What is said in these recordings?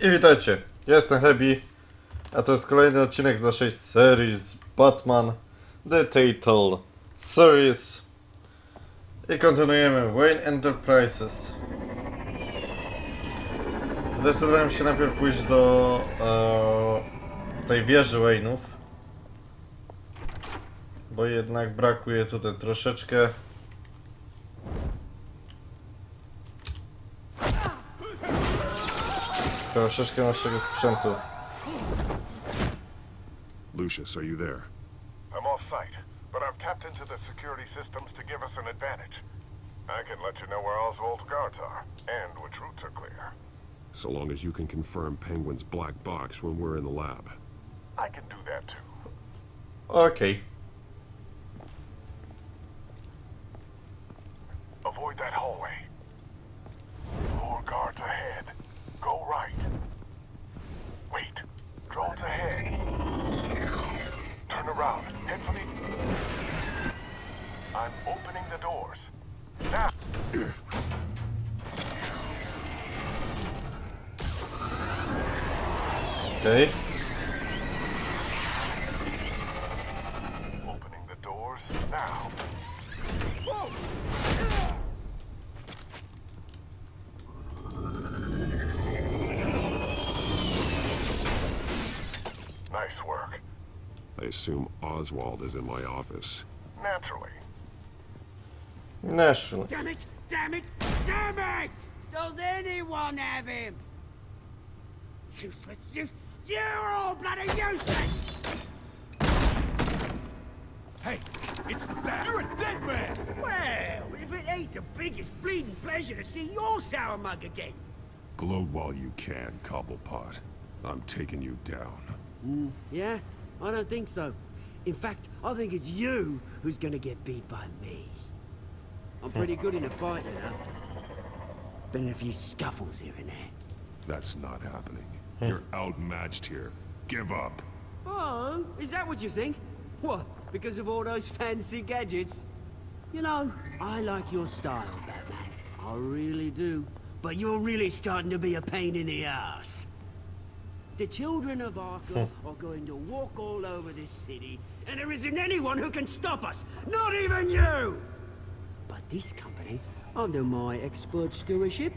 I witajcie, jestem Hebi, a to jest kolejny odcinek z naszej serii z Batman The Telltale Series i kontynuujemy Wayne Enterprises. Zdecydowałem się najpierw pójść do e, tej wieży Wayne'ów, bo jednak brakuje tutaj troszeczkę troszeczkę naszego sprzętu. Lucius, are you there? I'm off site, but I've tapped into the security systems to give us an advantage. I can let you know where Oswald's guards are, and which routes are clear. So long as you can confirm Penguin's black box when we're in the lab. I can do that too. Okay. Avoid that hallway. More guards ahead. Go right. Wait. Drones ahead. Turn around. Head for the... I'm opening the doors. Now. Okej. Opening the doors now. Nice work. I assume Oswald is in my office. Naturally. Naturally. Damn it! Damn it! Damn it! Does anyone have him? Useless! You, you're all bloody useless! Hey, it's the bat. You're a dead man. Well, if it ain't the biggest bleeding pleasure to see your sour mug again. Gloat while you can, Cobblepot. I'm taking you down. Mm, yeah? I don't think so. In fact, I think it's you who's gonna get beat by me. I'm pretty good in a fight, you know. Been in a few scuffles here and there. That's not happening. You're outmatched here. Give up. Oh, is that what you think? What, because of all those fancy gadgets? You know, I like your style, Batman. I really do. But you're really starting to be a pain in the ass. The children of Arkham are going to walk all over this city, and there isn't anyone who can stop us! Not even you! But this company, under my expert stewardship,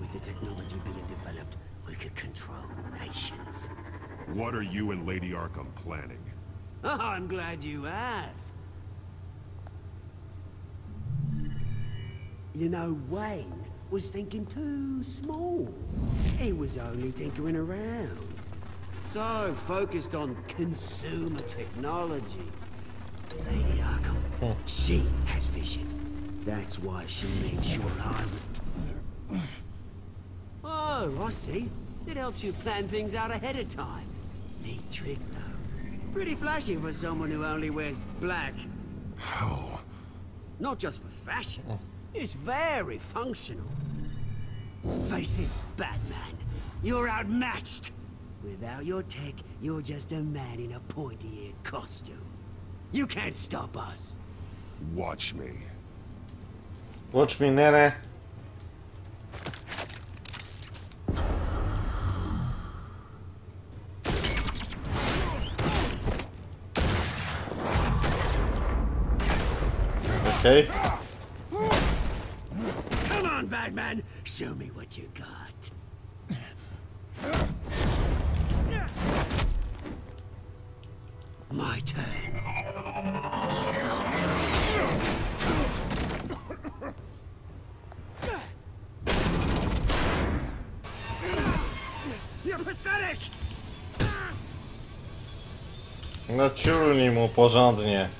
with the technology being developed, could control nations. What are you and Lady Arkham planning? Oh, I'm glad you asked. You know, Wayne was thinking too small. He was only tinkering around. So focused on consumer technology. Lady Arkham, she has vision. That's why she made sure I would... Oh, I see. It helps you plan things out ahead of time. Neat trick, though. Pretty flashy for someone who only wears black. How? Not just for fashion. It's very functional. Face it, Batman. You're outmatched. Without your tech, you're just a man in a pointy-eared costume. You can't stop us. Watch me. Watch me, nene. Okej. Come on, Batman. Show me what you got. My turn. You're pathetic! No ciulnij mu porządnie.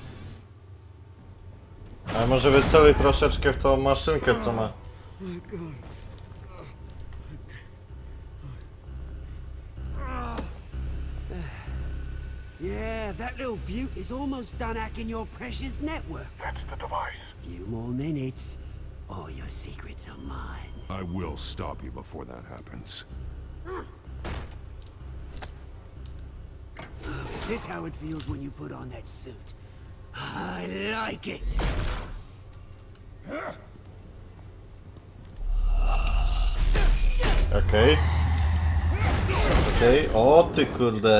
Ale może wyceluj troszeczkę w tą maszynkę, co ma. Yeah, that little butte is almost done hacking your precious network. That's the device. Few more minutes, all your secrets are mine. I will stop you before that happens. Is this how it feels when you put on that suit? I like it. Okej. Okej, o ty kurde.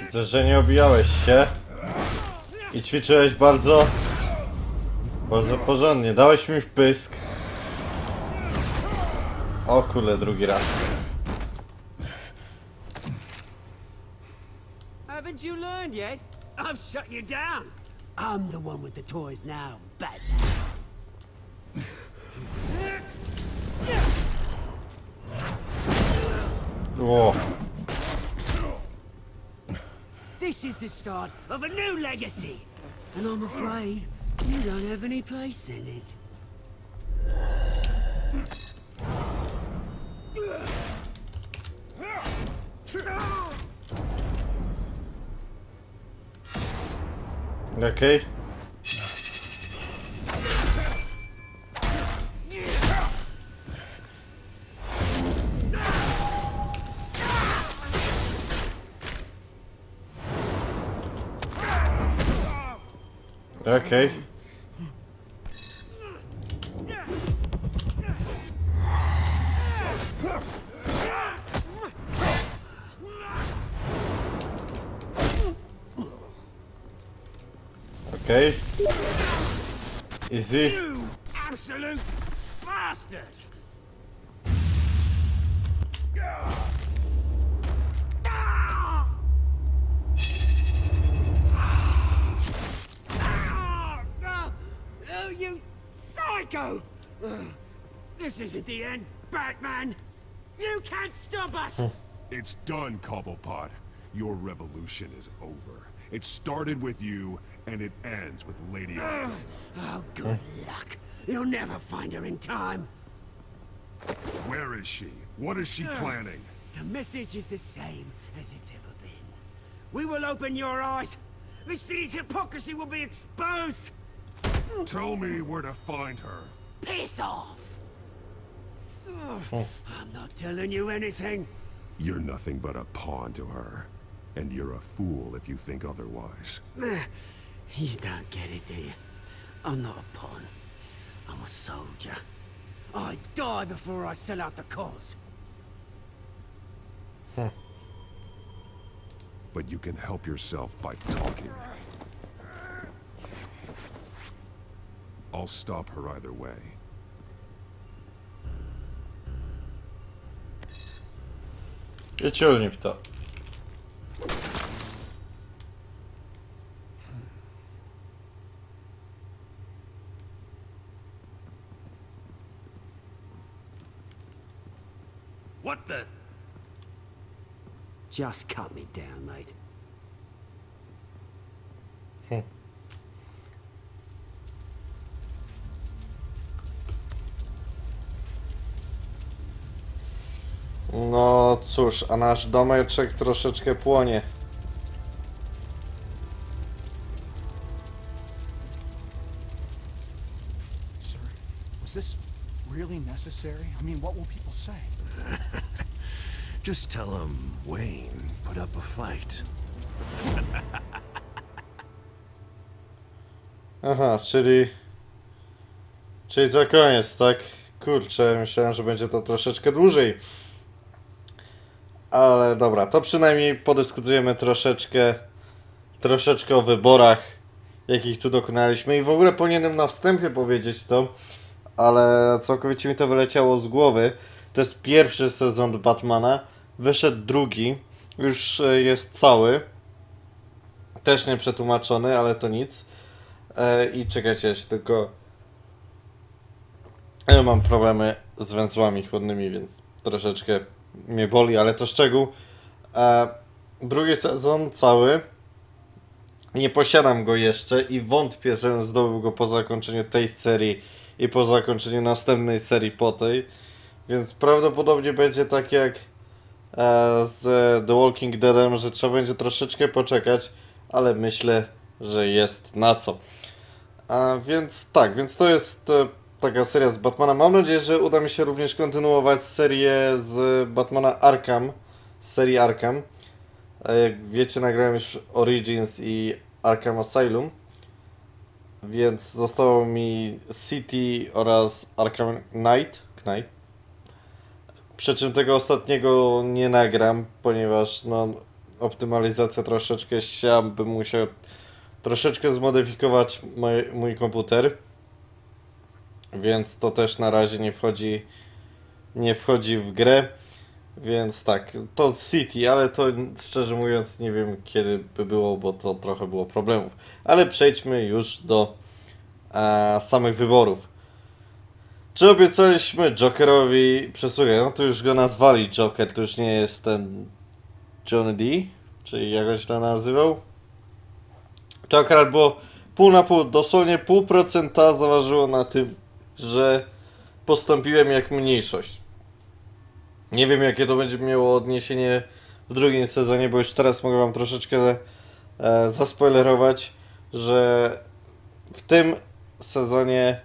Widzę, że nie obijałeś się. I ćwiczyłeś bardzo... Bardzo porządnie. Dałeś mi wpysk. O kurde, drugi raz. Haven't you learned yet? I've shut you down. I'm the one with the toys now, Batman. O, This is the start of a new legacy. And I'm afraid you don't have any place in it. okej. Okej. Okay. Easy. You absolute bastard! Psycho! This isn't the end, Batman! You can't stop us! Hmm. It's done, Cobblepot. Your revolution is over. It started with you, and it ends with Lady Arkham. Oh, good hmm. luck. You'll never find her in time. Where is she? What is she planning? The message is the same as it's ever been. We will open your eyes. The city's hypocrisy will be exposed. Tell me where to find her. Piss off. Ugh, I'm not telling you anything. You're nothing but a pawn to her. And you're a fool if you think otherwise. Eh, you don't get it, do you? I'm not a pawn. I'm a soldier. I die before I sell out the cause. But you can help yourself by talking. I'll stop her either way. I ciulnij w to. What the? Just cut me down, mate. Cóż, a nasz domeczek troszeczkę płonie. Sir, was this really necessary? I mean, what will people say? Just tell him Wayne put up a fight. Aha, czyli... Czyli to koniec, tak? Kurczę, myślałem, że będzie to troszeczkę dłużej. Ale dobra, to przynajmniej podyskutujemy troszeczkę... Troszeczkę o wyborach, jakich tu dokonaliśmy. I w ogóle powinienem na wstępie powiedzieć to, ale całkowicie mi to wyleciało z głowy. To jest pierwszy sezon Batmana. Wyszedł drugi. Już e, jest cały. Też nie przetłumaczony, ale to nic. E, I czekajcie, ja się tylko. Ja mam problemy z węzłami chłodnymi, więc troszeczkę mnie boli, ale to szczegół. E, drugi sezon cały. Nie posiadam go jeszcze i wątpię, żebym zdobył go po zakończeniu tej serii i po zakończeniu następnej serii po tej. Więc prawdopodobnie będzie tak jak e, z The Walking Deadem, że trzeba będzie troszeczkę poczekać, ale myślę, że jest na co. A więc tak, więc to jest e, taka seria z Batmana. Mam nadzieję, że uda mi się również kontynuować serię z Batmana Arkham, z serii Arkham. Jak wiecie, nagrałem już Origins i Arkham Asylum. Więc zostało mi City oraz Arkham Knight. Knight. Przy czym tego ostatniego nie nagram, ponieważ no, optymalizacja troszeczkę chciałbym musiał troszeczkę zmodyfikować mój, mój komputer. Więc to też na razie nie wchodzi nie wchodzi w grę. Więc tak, to City, ale to szczerze mówiąc nie wiem kiedy by było, bo to trochę było problemów. Ale przejdźmy już do e, samych wyborów. Czy obiecaliśmy Jokerowi przesługę? No to już go nazwali Joker, to już nie jest ten Johnny D, czy jak on się to nazywał. To akurat było pół na pół, dosłownie pół procenta zaważyło na tym, że postąpiłem jak mniejszość. Nie wiem jakie to będzie miało odniesienie w drugim sezonie, bo już teraz mogę wam troszeczkę e, zaspoilerować, że w tym sezonie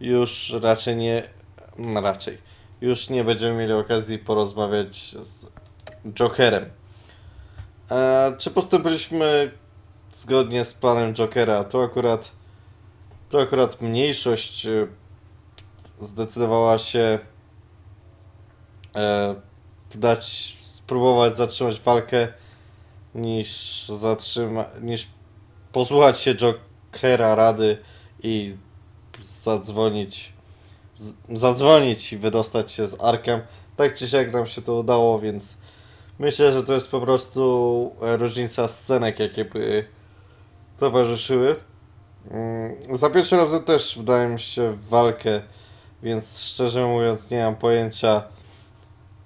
już raczej nie, no raczej, już nie będziemy mieli okazji porozmawiać z Jokerem. E, czy postąpiliśmy zgodnie z planem Jokera? To akurat, to akurat mniejszość e, zdecydowała się e, dać, spróbować zatrzymać walkę niż zatrzyma, niż posłuchać się Jokera rady i zadzwonić zadzwonić i wydostać się z Arkiem. Tak czy siak nam się to udało, więc myślę, że to jest po prostu różnica scenek, jakie by towarzyszyły. Mm, Za pierwszy razem też wdałem się w walkę, więc szczerze mówiąc nie mam pojęcia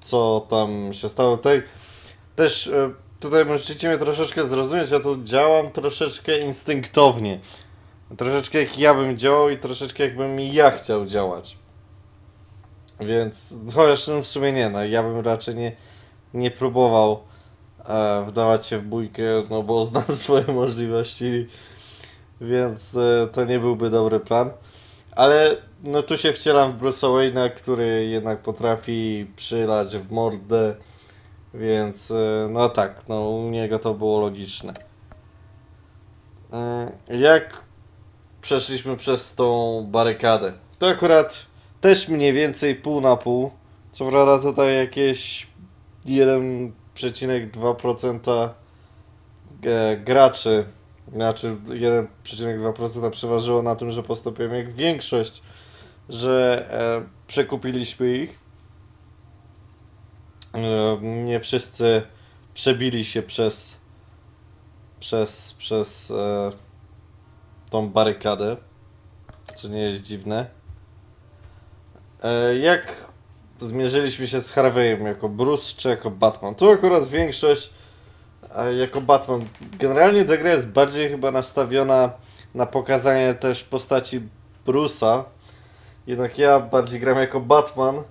co tam się stało. Tutaj też e, tutaj możecie mnie troszeczkę zrozumieć, ja tu działam troszeczkę instynktownie. Troszeczkę jak ja bym działał i troszeczkę jakbym ja chciał działać. Więc chociaż no w sumie nie, no ja bym raczej nie, nie próbował e, wdawać się w bójkę, no bo znam swoje możliwości, więc e, to nie byłby dobry plan. Ale no tu się wcielam w Bruce'a Wayne'a, który jednak potrafi przylać w mordę, więc e, no tak, no u niego to było logiczne. Mm, Jak przeszliśmy przez tą barykadę? To akurat też mniej więcej pół na pół. Co prawda tutaj jakieś 1,2% e, graczy, znaczy 1,2% przeważyło na tym, że postąpiłem jak większość, że e, przekupiliśmy ich. E, nie wszyscy przebili się przez przez, przez e, tą barykadę, co nie jest dziwne. E, jak zmierzyliśmy się z Harveyem jako Bruce czy jako Batman? Tu akurat większość jako Batman. Generalnie ta gra jest bardziej chyba nastawiona na pokazanie też postaci Bruce'a. Jednak ja bardziej gram jako Batman.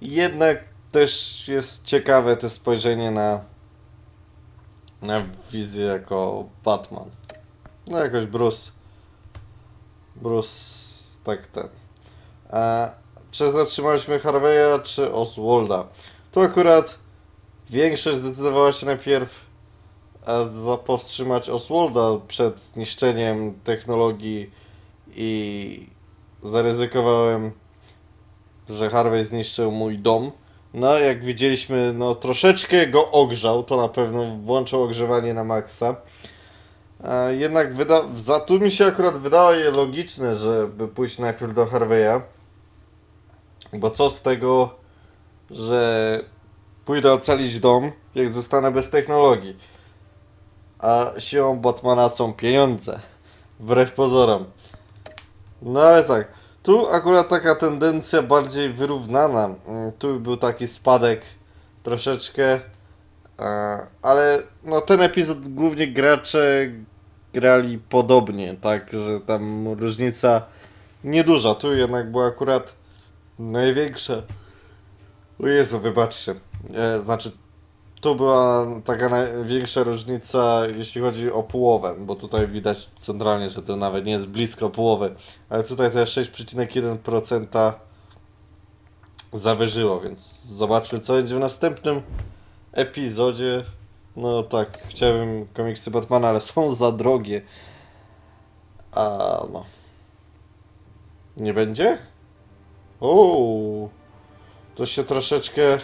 Jednak też jest ciekawe to spojrzenie na na wizję jako Batman. No jakoś Bruce. Bruce tak ten. A, czy zatrzymaliśmy Harveya, czy Oswalda? Tu akurat większość zdecydowała się najpierw powstrzymać Oswalda przed zniszczeniem technologii i zaryzykowałem, że Harvey zniszczył mój dom. No, jak widzieliśmy, no troszeczkę go ogrzał, to na pewno włączył ogrzewanie na maksa. Jednak wyda za tu mi się akurat wydało je logiczne, żeby pójść najpierw do Harveya. Bo co z tego, że pójdę ocalić dom, jak zostanę bez technologii. A siłą Batmana są pieniądze. Wbrew pozorom. No ale tak. Tu akurat taka tendencja bardziej wyrównana. Mm, Tu był taki spadek troszeczkę. e, Ale no ten epizod głównie gracze grali podobnie, tak, że tam różnica nieduża. Tu jednak była akurat największa. O Jezu, wybaczcie. E, znaczy, tu była taka największa różnica, jeśli chodzi o połowę, bo tutaj widać centralnie, że to nawet nie jest blisko połowy, ale tutaj to jest 6,1% zawyżyło, więc zobaczmy co będzie w następnym epizodzie. No tak, chciałbym komiksy Batmana, ale są za drogie. A no. Nie będzie? Uuu. to się troszeczkę,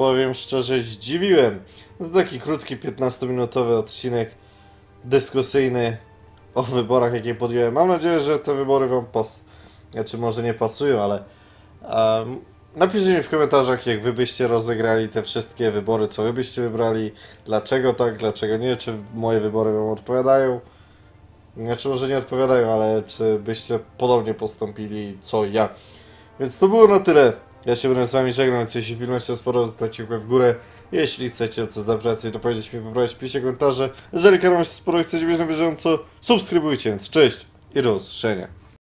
powiem szczerze, zdziwiłem. No to taki krótki, 15-minutowy odcinek dyskusyjny o wyborach, jakie podjąłem. Mam nadzieję, że te wybory Wam pas... Znaczy, może nie pasują, ale um, napiszcie mi w komentarzach, jak Wy byście rozegrali te wszystkie wybory, co Wy byście wybrali, dlaczego tak, dlaczego nie, czy moje wybory Wam odpowiadają. Znaczy, może nie odpowiadają, ale czy byście podobnie postąpili, co ja. Więc to było na tyle. Ja się będę z Wami żegnał, jeśli film się sporo, zostawcie łapkę w górę. Jeśli chcecie o co zabrać, coś dopowiedzieć mi, poprawić, piszcie komentarze. Jeżeli kanał się sporo i chcecie być na bieżąco, subskrybujcie, więc cześć i do usłyszenia.